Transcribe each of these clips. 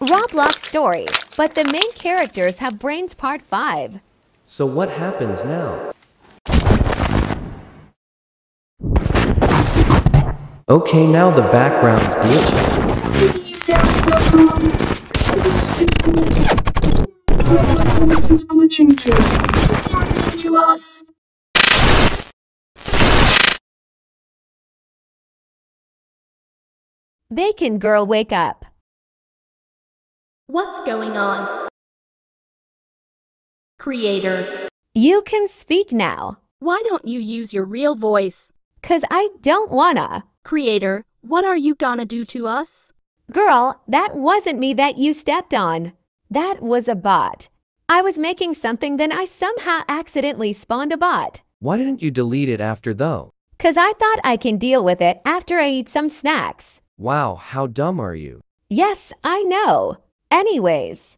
Roblox story, but the main characters have brains part 5. So what happens now? Okay, now the background's glitching. You sound so cool. This is glitching too. It's happening to us. Bacon girl wake up. What's going on? Creator, You can speak now, why don't you use your real voice? cause I don't wanna. Creator, what are you gonna do to us? Girl, that wasn't me that you stepped on. That was a bot. I was making something then I somehow accidentally spawned a bot. Why didn't you delete it after though? Cause I thought I can deal with it after I eat some snacks. Wow, how dumb are you? Yes, I know. Anyways,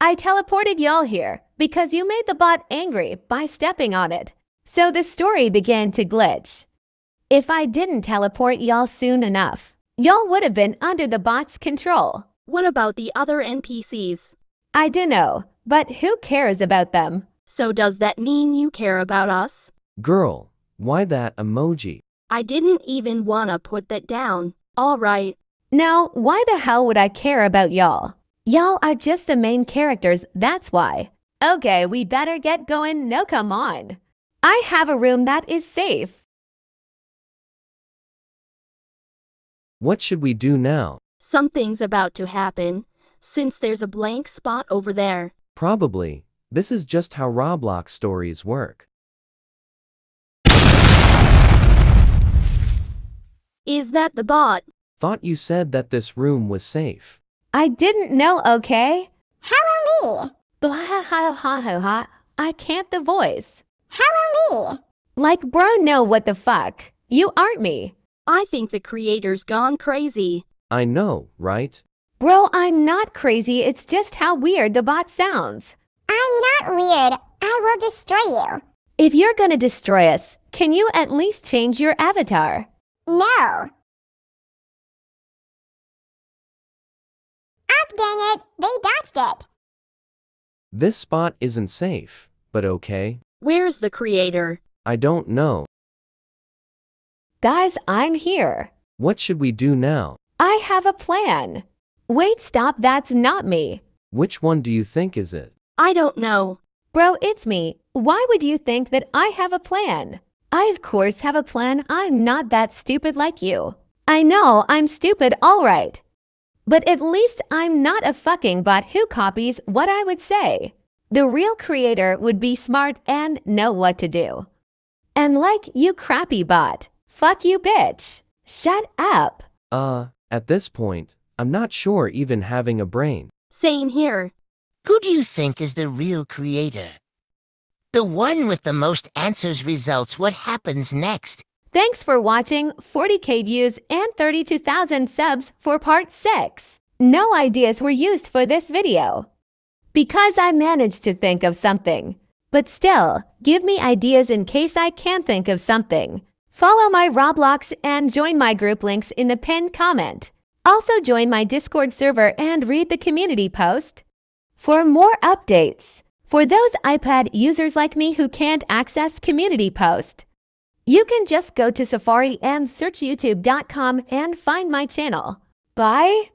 I teleported y'all here because you made the bot angry by stepping on it. So the story began to glitch. If I didn't teleport y'all soon enough, y'all would have been under the bot's control. What about the other NPCs? I dunno, but who cares about them? So does that mean you care about us? Girl, why that emoji? I didn't even wanna put that down. Alright, Now, why the hell would I care about y'all? Y'all are just the main characters, that's why. Okay, we better get going. No, come on. I have a room that is safe. What should we do now? something's about to happen, since there's a blank spot over there. Probably. This is just how Roblox stories work. Is that the bot? Thought you said that this room was safe. I didn't know, okay? Hello me. Blah ha ha ha ha ha. I can't the voice. Hello me. Like, bro, no, what the fuck? You aren't me. I think the creator's gone crazy. I know, right? Bro, I'm not crazy. It's just how weird the bot sounds. I'm not weird. I will destroy you. If you're gonna destroy us, can you at least change your avatar? No. Dang it. They dodged it. This spot isn't safe, but okay. Where's the creator? I don't know. Guys, I'm here. What should we do now? I have a plan. Wait, stop, that's not me. Which one do you think is it? I don't know. Bro, it's me. Why would you think that I have a plan? I, of course, have a plan. I'm not that stupid like you. I know I'm stupid, alright. But at least I'm not a fucking bot who copies what I would say. The real creator would be smart and know what to do. And like you crappy bot, fuck you bitch. Shut up. Uh, at this point, I'm not sure even having a brain. Same here. Who do you think is the real creator? The one with the most answers results what happens next. Thanks for watching 40k views and 32,000 subs for part 6. No ideas were used for this video. Because I managed to think of something. But still, give me ideas in case I can think of something. Follow my Roblox and join my group links in the pinned comment. Also join my Discord server and read the community post. For more updates, for those iPad users like me who can't access community post, you can just go to Safari and search youtube.com and find my channel. Bye.